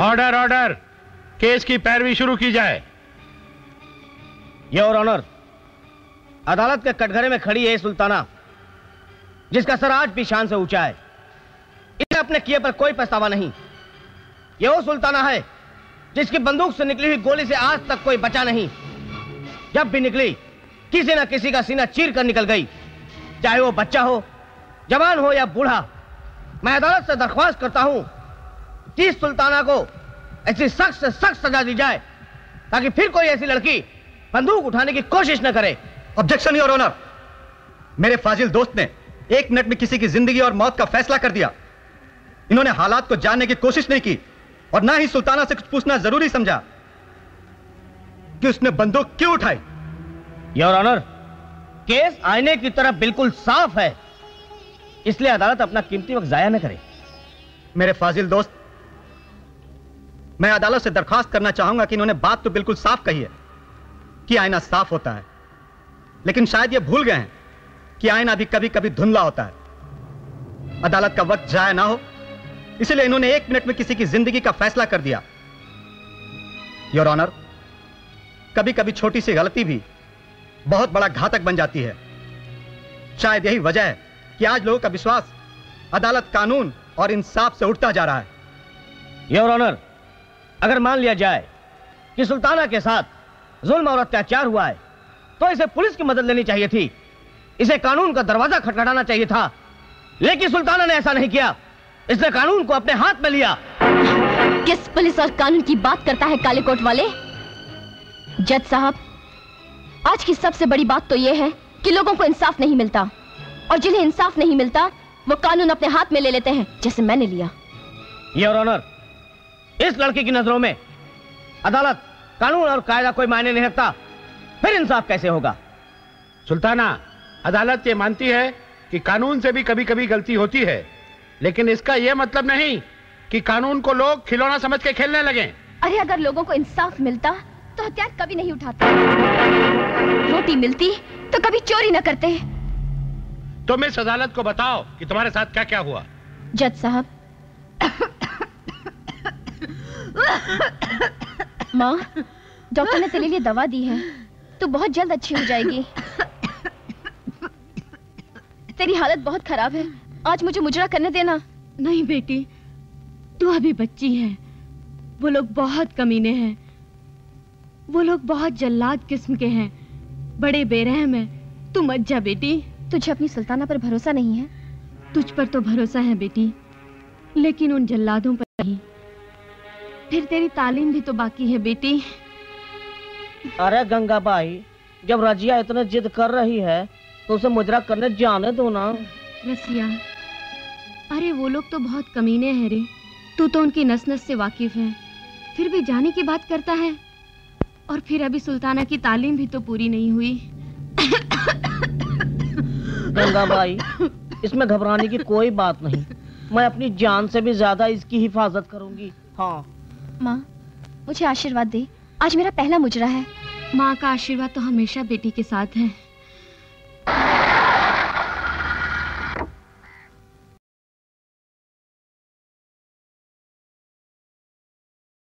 Order order case की पैरवी शुरू की जाए। योर ऑनर अदालत के कटघरे में खड़ी है सुल्ताना, जिसका सर आज भी शान से ऊँचा है। इसे अपने किए पर कोई पछतावा नहीं। यह वो सुल्ताना है, जिसकी बंदूक से निकली हुई गोली से आज तक कोई बचा नहीं। जब भी निकली, किसी न किसी का सीना चीर कर निकल गई। चाहे वो बच्चा हो, जवान हो या बूढ़ा, मैं अदालत से दरख्वास्त करता हूँ इस सुल्ताना को ऐसी सख्त से सख्त सजा दी जाए ताकि फिर कोई ऐसी लड़की बंदूक उठाने की कोशिश न करे। ऑब्जेक्शन योर ऑनर मेरे फाजिल दोस्त ने एक मिनट में किसी की ज़िंदगी और मौत का फैसला कर दिया। इन्होंने हालात को जानने की कोशिश नहीं की और ना ही सुल्ताना से कुछ पूछना ज़रूरी समझा कि उसने बंदूक क्यों उठाई। योर ऑनर केस आईने की तरह बिल्कुल साफ़ है। इसलिए अदालत अपना कीमती वक्त जाया न करे। मेरे फाजिल दोस्त मैं अदालत से दरखास्त करना चाहूँगा कि इन्होंने बात तो बिल्कुल साफ़ कही है कि आईना साफ़ होता है। लेकिन शायद ये भूल गए हैं कि आईना भी कभी कभी धुंधला होता है। अदालत का वक्त जाया ना हो, इसलिए इन्होंने एक मिनट में किसी की ज़िंदगी का फैसला कर दिया। योर ऑनर कभी कभी छोटी सी गलती भी बहुत बड़ा घातक बन जाती है। शायद यही वजह है कि आज लोगों का विश्वास, अदालत कानून और इंसाफ से उठता जा रहा है। योर ऑनर अगर मान लिया जाए कि सुल्ताना के साथ जुल्म और अत्याचार हुआ है तो इसे पुलिस की मदद लेनी चाहिए थी। इसे कानून का दरवाज़ा खटखटाना चाहिए था। लेकिन सुल्ताना ने ऐसा नहीं किया। इसने कानून को अपने हाथ में लिया। किस पुलिस और कानून की बात करता है काले कोट वाले? जज साहब आज की सबसे बड़ी बात तो यह है कि लोगों को इंसाफ नहीं मिलता। और जिन्हें इंसाफ नहीं मिलता वो कानून अपने हाथ में ले लेते हैं जैसे मैंने लिया। योर ऑनर इस लड़की की नज़रों में अदालत कानून और कायदा कोई मायने नहीं रखता। फिर इंसाफ कैसे होगा? सुल्ताना अदालत ये मानती है कि कानून से भी कभी कभी गलती होती है लेकिन इसका यह मतलब नहीं कि कानून को लोग खिलौना समझ के खेलने लगे। अरे अगर लोगों को इंसाफ मिलता तो हथियार कभी नहीं उठाते। रोटी मिलती तो कभी चोरी न करते। तुम तो इस अदालत को बताओ कि तुम्हारे साथ क्या क्या हुआ। जज साहब माँ डॉक्टर ने तेरे लिए दवा दी है तू बहुत जल्द अच्छी हो जाएगी। तेरी हालत बहुत खराब है आज मुझे मुजरा करने देना। नहीं बेटी तू अभी बच्ची है वो लोग बहुत कमीने हैं वो लोग बहुत जल्लाद किस्म के हैं बड़े बेरहम हैं तू मत जा बेटी। तुझे अपनी सुल्ताना पर भरोसा नहीं है? तुझ पर तो भरोसा है बेटी लेकिन उन जल्लादों पर नहीं। फिर तेरी तालीम भी तो बाकी है बेटी। अरे गंगा बाई जब रजिया इतने जिद कर रही है तो उसे मुजरा करने जाने दो ना। रसिया अरे वो लोग तो बहुत कमीने हैं रे। तू तो उनकी नस नस से वाकिफ है। फिर भी जाने की बात करता है। और फिर अभी सुल्ताना की तालीम भी तो पूरी नहीं हुई। गंगा बाई इसमें घबराने की कोई बात नहीं। मैं अपनी जान से भी ज़्यादा इसकी हिफाजत करूँगी। हाँ। माँ, मुझे आशीर्वाद दे। आज मेरा पहला मुजरा है। माँ का आशीर्वाद तो हमेशा बेटी के साथ है।